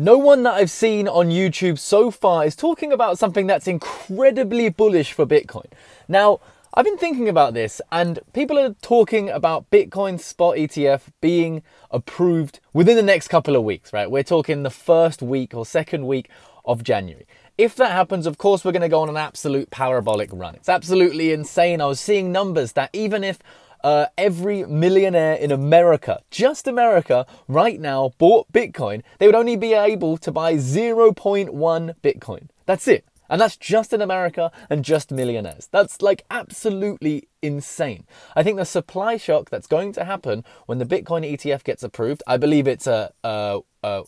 No one that I've seen on YouTube so far is talking about something that's incredibly bullish for Bitcoin. Now, I've been thinking about this, and people are talking about Bitcoin spot ETF being approved within the next couple of weeks, right? We're talking the first week or second week of January. If that happens, of course, we're going to go on an absolute parabolic run. It's absolutely insane. I was seeing numbers that even if uh, every millionaire in America, just America, right now bought Bitcoin, they would only be able to buy 0.1 Bitcoin. That's it. And that's just in America and just millionaires. That's like absolutely insane. I think the supply shock that's going to happen when the Bitcoin ETF gets approved, I believe it's a, a, a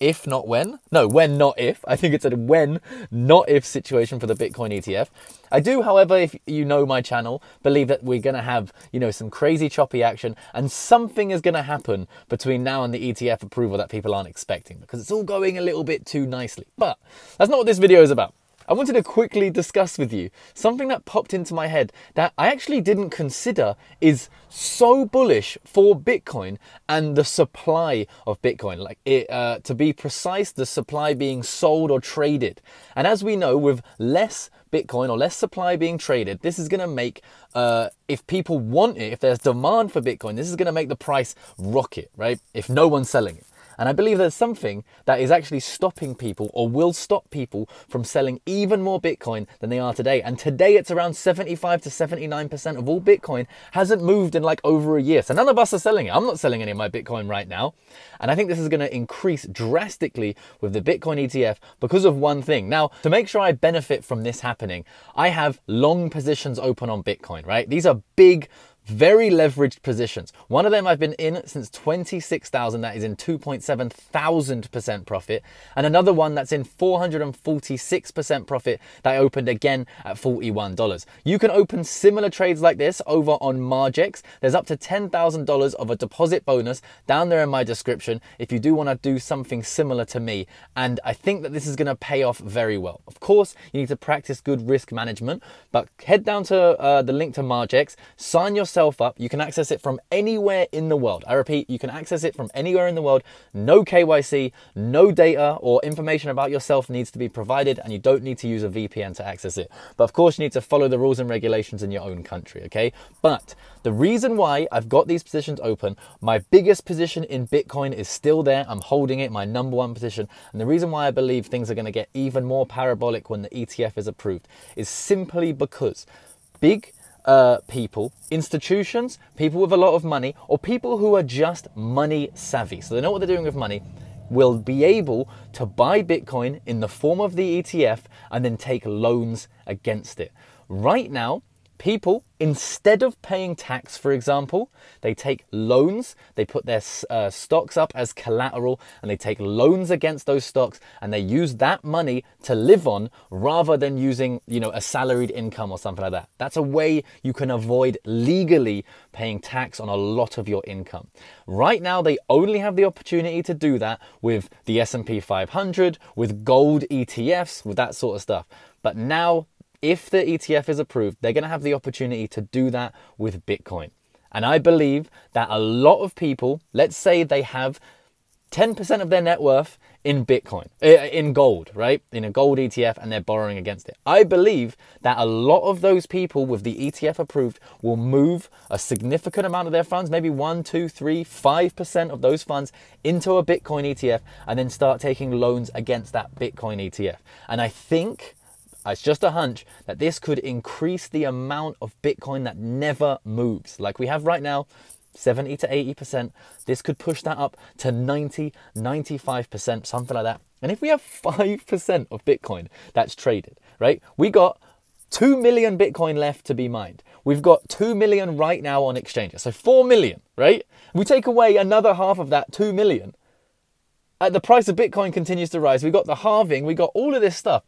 if not when. No, when not if. I think it's a when not if situation for the Bitcoin ETF. I do, however, if you know my channel, believe that we're going to have, you know, some crazy choppy action and something is going to happen between now and the ETF approval that people aren't expecting because it's all going a little bit too nicely. But that's not what this video is about. I wanted to quickly discuss with you something that popped into my head that I actually didn't consider is so bullish for Bitcoin and the supply of Bitcoin. Like it, uh, to be precise, the supply being sold or traded. And as we know, with less Bitcoin or less supply being traded, this is going to make, uh, if people want it, if there's demand for Bitcoin, this is going to make the price rocket, right? If no one's selling it. And I believe there's something that is actually stopping people or will stop people from selling even more Bitcoin than they are today. And today it's around 75 to 79% of all Bitcoin hasn't moved in like over a year. So none of us are selling it. I'm not selling any of my Bitcoin right now. And I think this is going to increase drastically with the Bitcoin ETF because of one thing. Now, to make sure I benefit from this happening, I have long positions open on Bitcoin, right? These are big very leveraged positions. One of them I've been in since 26,000, that is in 2.7 thousand percent profit. And another one that's in 446% profit that I opened again at $41. You can open similar trades like this over on Margex. There's up to $10,000 of a deposit bonus down there in my description if you do want to do something similar to me. And I think that this is going to pay off very well. Of course, you need to practice good risk management, but head down to uh, the link to Margex, sign yourself up. You can access it from anywhere in the world. I repeat, you can access it from anywhere in the world. No KYC, no data or information about yourself needs to be provided, and you don't need to use a VPN to access it. But of course, you need to follow the rules and regulations in your own country, okay? But the reason why I've got these positions open, my biggest position in Bitcoin is still there. I'm holding it, my number one position. And the reason why I believe things are going to get even more parabolic when the ETF is approved is simply because big uh, people, institutions, people with a lot of money, or people who are just money savvy. So they know what they're doing with money will be able to buy Bitcoin in the form of the ETF and then take loans against it. Right now, people instead of paying tax for example they take loans they put their uh, stocks up as collateral and they take loans against those stocks and they use that money to live on rather than using you know a salaried income or something like that. That's a way you can avoid legally paying tax on a lot of your income. Right now they only have the opportunity to do that with the S&P 500 with gold ETFs with that sort of stuff. But now if the ETF is approved, they're going to have the opportunity to do that with Bitcoin. And I believe that a lot of people, let's say they have 10% of their net worth in Bitcoin, eh, in gold, right? In a gold ETF and they're borrowing against it. I believe that a lot of those people with the ETF approved will move a significant amount of their funds, maybe one, two, three, five percent of those funds into a Bitcoin ETF and then start taking loans against that Bitcoin ETF. And I think Uh, it's just a hunch that this could increase the amount of Bitcoin that never moves. Like we have right now, 70 to 80%. This could push that up to 90, 95%, something like that. And if we have 5% of Bitcoin that's traded, right? We got 2 million Bitcoin left to be mined. We've got 2 million right now on exchanges. So 4 million, right? We take away another half of that 2 million. At the price of Bitcoin continues to rise. We got the halving, we got all of this stuff.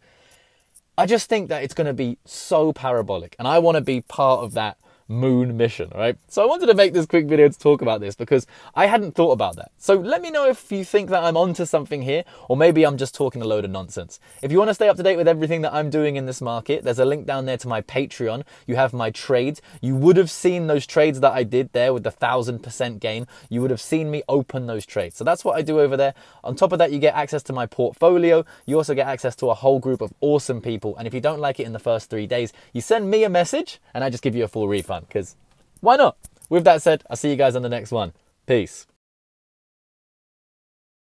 I just think that it's going to be so parabolic, and I want to be part of that moon mission, right? So I wanted to make this quick video to talk about this because I hadn't thought about that. So let me know if you think that I'm onto something here, or maybe I'm just talking a load of nonsense. If you want to stay up to date with everything that I'm doing in this market, there's a link down there to my Patreon. You have my trades. You would have seen those trades that I did there with the thousand percent gain. You would have seen me open those trades. So that's what I do over there. On top of that, you get access to my portfolio. You also get access to a whole group of awesome people. And if you don't like it in the first three days, you send me a message and I just give you a full refund because why not? With that said, I'll see you guys on the next one. Peace.